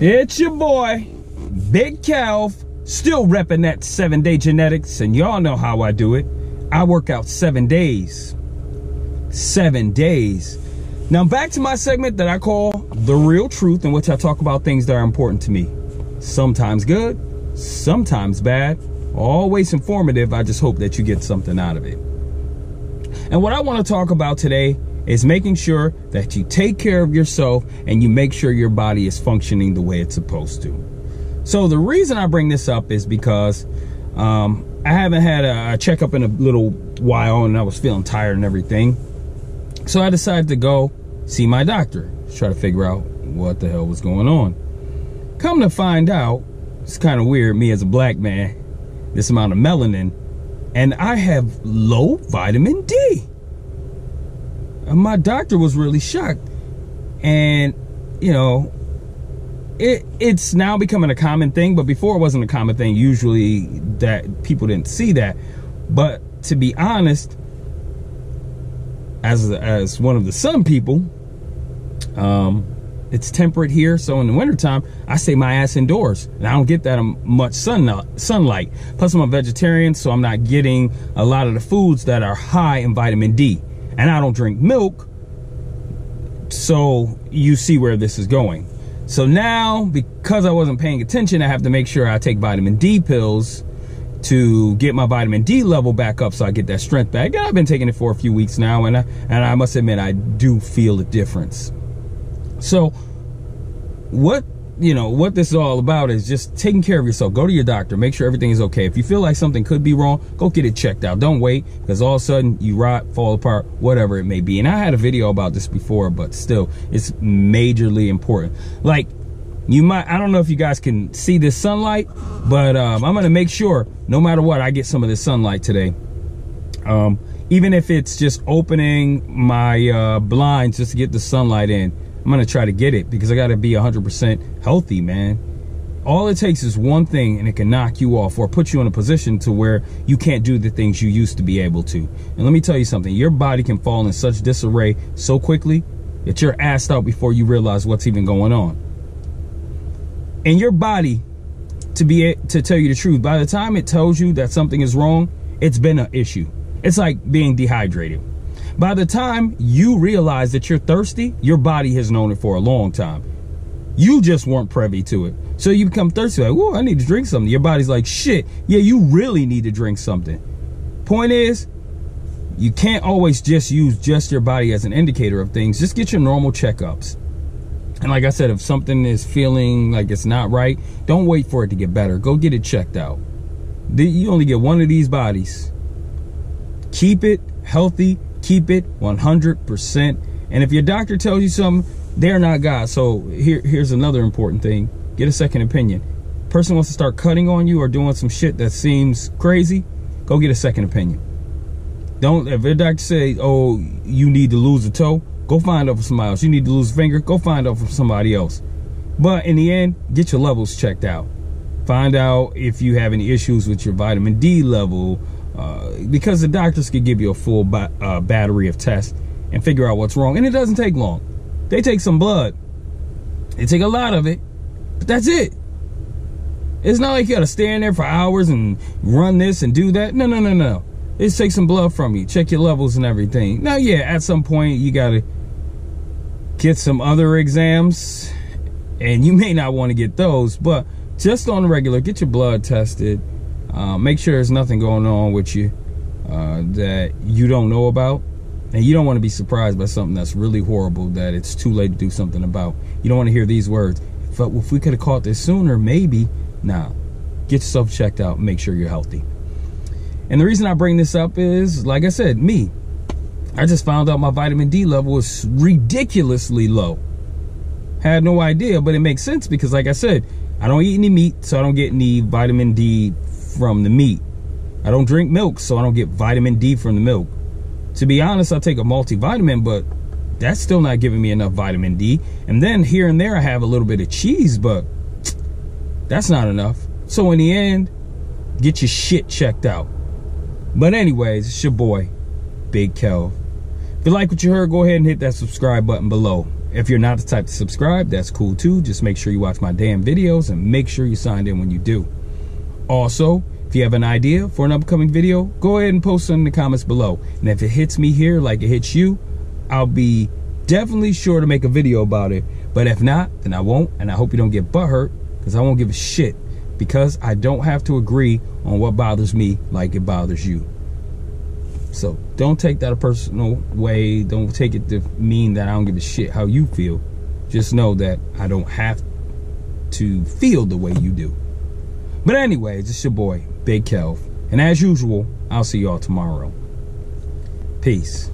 It's your boy, Big Kelv, still repping that seven day genetics, and y'all know how I do it. I work out seven days. Seven days. Now back to my segment that I call The Real Truth, in which I talk about things that are important to me. Sometimes good, sometimes bad, always informative. I just hope that you get something out of it. And what I want to talk about today is making sure that you take care of yourself and you make sure your body is functioning the way it's supposed to. So the reason I bring this up is because um, I haven't had a, a checkup in a little while and I was feeling tired and everything. So I decided to go see my doctor, try to figure out what the hell was going on. Come to find out, it's kind of weird, me as a black man, this amount of melanin, and I have low vitamin D. My doctor was really shocked. And, you know, it it's now becoming a common thing, but before it wasn't a common thing. Usually that people didn't see that. But to be honest, as as one of the sun people, um, it's temperate here, so in the wintertime, I stay my ass indoors. And I don't get that much sun sunlight. Plus, I'm a vegetarian, so I'm not getting a lot of the foods that are high in vitamin D and I don't drink milk. So you see where this is going. So now, because I wasn't paying attention, I have to make sure I take vitamin D pills to get my vitamin D level back up so I get that strength back. And I've been taking it for a few weeks now, and I, and I must admit, I do feel a difference. So, what you know, what this is all about is just taking care of yourself. Go to your doctor, make sure everything is okay. If you feel like something could be wrong, go get it checked out. Don't wait because all of a sudden you rot, fall apart, whatever it may be. And I had a video about this before, but still, it's majorly important. Like, you might, I don't know if you guys can see this sunlight, but um, I'm going to make sure no matter what, I get some of this sunlight today. Um, even if it's just opening my uh, blinds just to get the sunlight in I'm gonna try to get it because I gotta be 100% healthy, man. All it takes is one thing and it can knock you off or put you in a position to where you can't do the things you used to be able to. And let me tell you something, your body can fall in such disarray so quickly that you're assed out before you realize what's even going on. And your body, to be to tell you the truth, by the time it tells you that something is wrong, it's been an issue. It's like being dehydrated. By the time you realize that you're thirsty, your body has known it for a long time. You just weren't privy to it. So you become thirsty, like, oh, I need to drink something. Your body's like, shit, yeah, you really need to drink something. Point is, you can't always just use just your body as an indicator of things. Just get your normal checkups. And like I said, if something is feeling like it's not right, don't wait for it to get better. Go get it checked out. You only get one of these bodies. Keep it healthy keep it 100%. And if your doctor tells you something, they're not God. So here, here's another important thing. Get a second opinion. Person wants to start cutting on you or doing some shit that seems crazy, go get a second opinion. Don't, if your doctor say, oh, you need to lose a toe, go find out from somebody else. You need to lose a finger, go find out from somebody else. But in the end, get your levels checked out. Find out if you have any issues with your vitamin D level, uh, because the doctors could give you a full uh, battery of tests and figure out what's wrong. And it doesn't take long. They take some blood. They take a lot of it, but that's it. It's not like you gotta stand there for hours and run this and do that. No, no, no, no. It's take some blood from you, check your levels and everything. Now, yeah, at some point you gotta get some other exams and you may not want to get those, but just on the regular, get your blood tested uh, make sure there's nothing going on with you uh, that you don't know about. And you don't want to be surprised by something that's really horrible that it's too late to do something about. You don't want to hear these words. If, if we could have caught this sooner, maybe. Nah, get yourself checked out. Make sure you're healthy. And the reason I bring this up is, like I said, me. I just found out my vitamin D level was ridiculously low. Had no idea, but it makes sense because, like I said, I don't eat any meat, so I don't get any vitamin D from the meat. I don't drink milk, so I don't get vitamin D from the milk. To be honest, I take a multivitamin, but that's still not giving me enough vitamin D. And then here and there, I have a little bit of cheese, but that's not enough. So in the end, get your shit checked out. But anyways, it's your boy, Big Kelv. If you like what you heard, go ahead and hit that subscribe button below. If you're not the type to subscribe, that's cool too. Just make sure you watch my damn videos and make sure you signed in when you do. Also, if you have an idea for an upcoming video, go ahead and post it in the comments below. And if it hits me here like it hits you, I'll be definitely sure to make a video about it. But if not, then I won't. And I hope you don't get butthurt because I won't give a shit because I don't have to agree on what bothers me like it bothers you. So don't take that a personal way. Don't take it to mean that I don't give a shit how you feel. Just know that I don't have to feel the way you do. But anyways, it's your boy, Big Kelv. And as usual, I'll see y'all tomorrow. Peace.